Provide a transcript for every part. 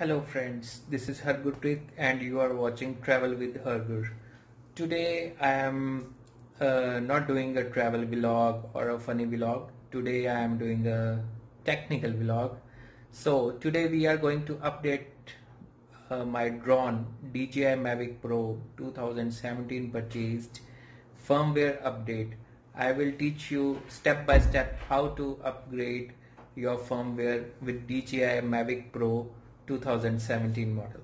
Hello friends, this is Hargurpreet and you are watching Travel with Hargur. Today I am uh, not doing a travel vlog or a funny vlog. Today I am doing a technical vlog. So today we are going to update uh, my drone DJI Mavic Pro 2017 purchased firmware update. I will teach you step by step how to upgrade your firmware with DJI Mavic Pro 2017 model.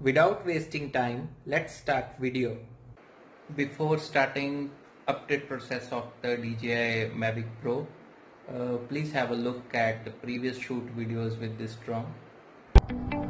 Without wasting time, let's start video. Before starting update process of the DJI Mavic Pro, uh, please have a look at the previous shoot videos with this drone.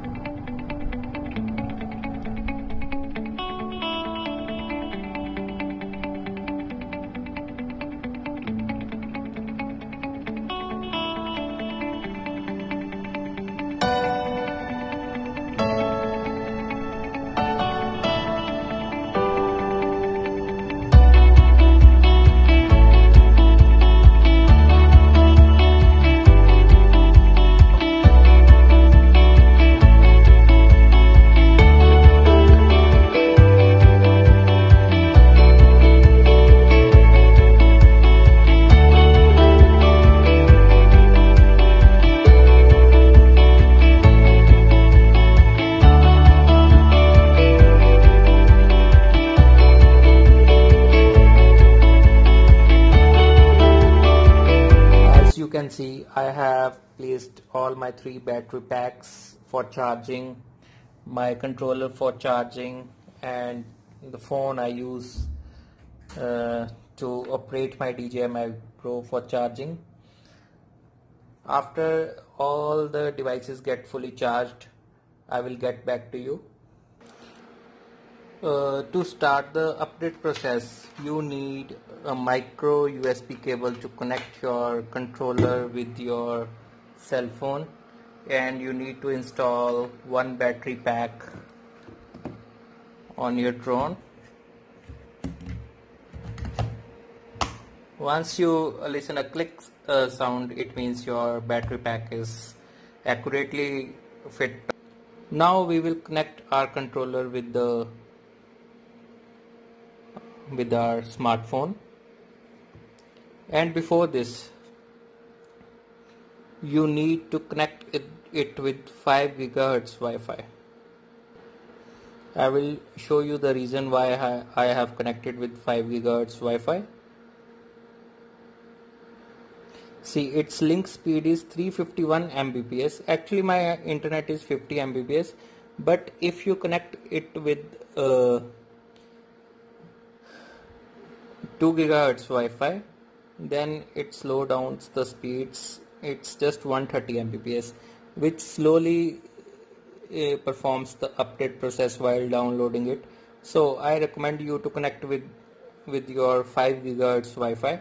Can see, I have placed all my three battery packs for charging, my controller for charging and the phone I use uh, to operate my DJI Pro for charging. After all the devices get fully charged, I will get back to you. Uh, to start the update process you need a micro USB cable to connect your controller with your cell phone and you need to install one battery pack on your drone. Once you listen a click uh, sound it means your battery pack is accurately fit. Now we will connect our controller with the with our smartphone. And before this you need to connect it, it with 5 gigahertz Wi-Fi. I will show you the reason why I, have connected with 5 gigahertz Wi-Fi. See its link speed is 351 Mbps. Actually my internet is 50 Mbps. But if you connect it with uh, 2 gigahertz Wi-Fi then it slow downs the speeds. It's just 130 Mbps which slowly uh, performs the update process while downloading it. So I recommend you to connect with with your 5 gigahertz Wi-Fi.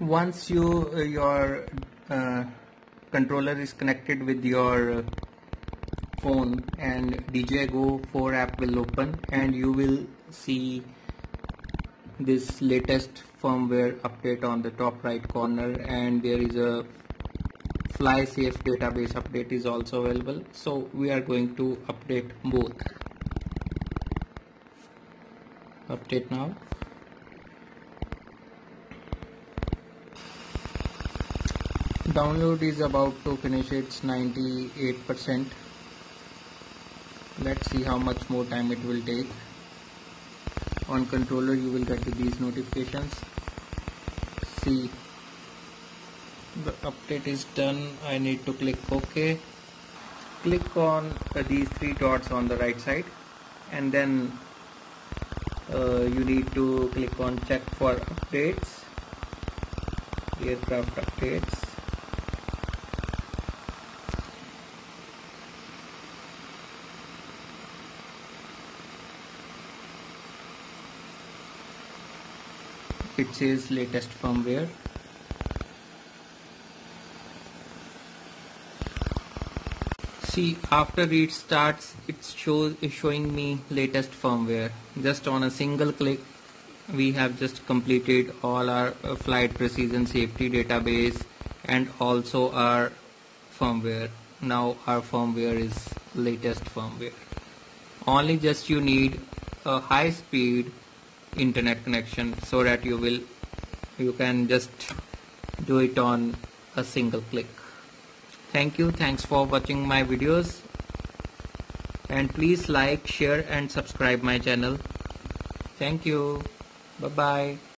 Once you uh, your uh, controller is connected with your phone and DJ Go 4 app will open and you will see this latest firmware update on the top right corner and there is a fly safe database update is also available. So we are going to update both. Update now. Download is about to finish its 98% let's see how much more time it will take. On controller you will get these notifications. See the update is done. I need to click OK. Click on uh, these three dots on the right side. And then uh, you need to click on check for updates. Aircraft updates it says latest firmware see after it starts it shows is showing me latest firmware. Just on a single click we have just completed all our uh, flight precision safety database and also our firmware. Now our firmware is latest firmware. Only just you need a high speed internet connection so that you will you can just do it on a single click. Thank you. Thanks for watching my videos. And please like share and subscribe my channel. Thank you. Bye bye